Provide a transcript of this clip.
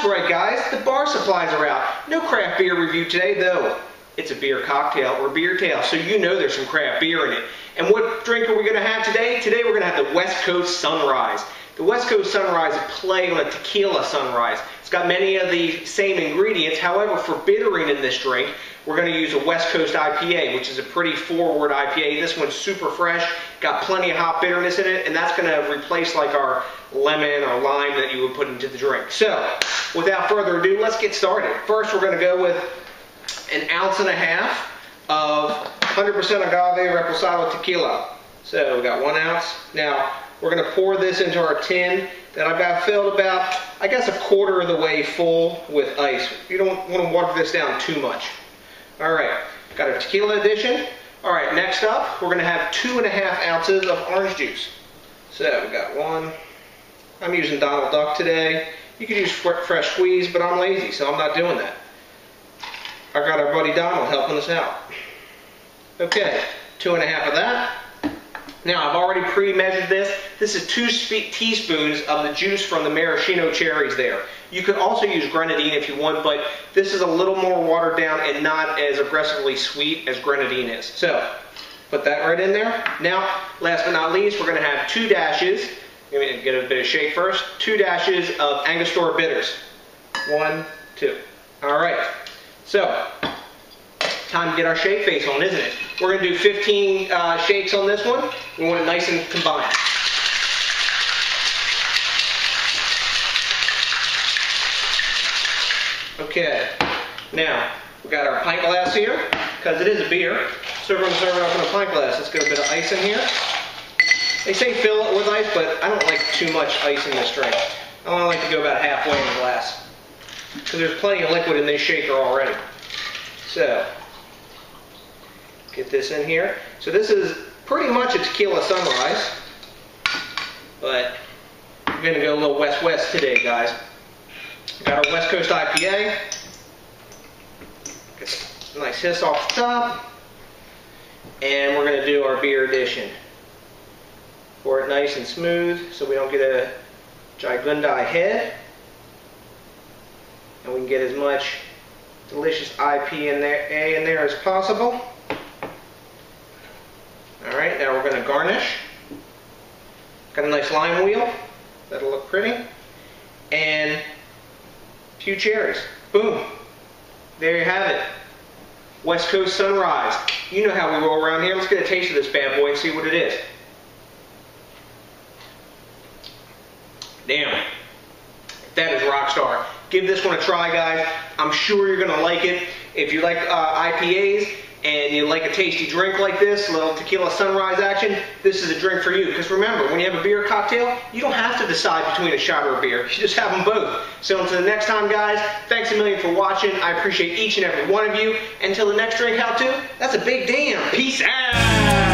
That's right, guys. The bar supplies are out. No craft beer review today, though. It's a beer cocktail or beer tail, so you know there's some craft beer in it. And what drink are we going to have today? Today we're going to have the West Coast Sunrise. The West Coast Sunrise is play on a tequila sunrise. It's got many of the same ingredients. However, for bittering in this drink, we're going to use a West Coast IPA, which is a pretty forward IPA. This one's super fresh, got plenty of hop bitterness in it, and that's going to replace like our lemon or lime that you would put into the drink. So, without further ado, let's get started. First, we're going to go with an ounce and a half of 100% agave reposado tequila. So, we got one ounce. Now, we're going to pour this into our tin that I've got filled about, I guess, a quarter of the way full with ice. You don't want to water this down too much. All right, got our tequila addition. All right, next up, we're to have two and a half ounces of orange juice. So we got one. I'm using Donald Duck today. You could use fresh squeeze, but I'm lazy, so I'm not doing that. I got our buddy Donald helping us out. Okay, two and a half of that. Now, I've already pre-measured this. This is two teaspoons of the juice from the maraschino cherries there. You could also use grenadine if you want, but this is a little more watered down and not as aggressively sweet as grenadine is. So, put that right in there. Now, last but not least, we're going to have two dashes. Let me get a bit of shake first. Two dashes of Angostura bitters. One, two. All right. So, time to get our shake face on, isn't it? We're going to do 15 uh, shakes on this one. We want it nice and combined. Okay, now we got our pint glass here because it is a beer. So we're going to serve it up in a pint glass. Let's get a bit of ice in here. They say fill it with ice, but I don't like too much ice in this drink. I only like to go about halfway in the glass because there's plenty of liquid in this shaker already. So, get this in here. So this is pretty much a tequila sunrise, but we're going to go a little west-west today, guys. Got our West Coast IPA. Nice hiss off the top. And we're going to do our beer addition. Pour it nice and smooth so we don't get a Jai head. And we can get as much delicious IP in there, A in there as possible. Alright, now we're going to garnish. Got a nice lime wheel. That'll look pretty. And a few cherries. Boom. There you have it. West Coast Sunrise. You know how we roll around here. Let's get a taste of this bad boy and see what it is. Damn. That is rock star. Give this one a try, guys. I'm sure you're going to like it. If you like uh, IPAs, and you like a tasty drink like this, a little tequila sunrise action, this is a drink for you. Because remember, when you have a beer cocktail, you don't have to decide between a shot or a beer. You just have them both. So until the next time, guys, thanks a million for watching. I appreciate each and every one of you. Until the next drink how to, that's a big damn. Peace out.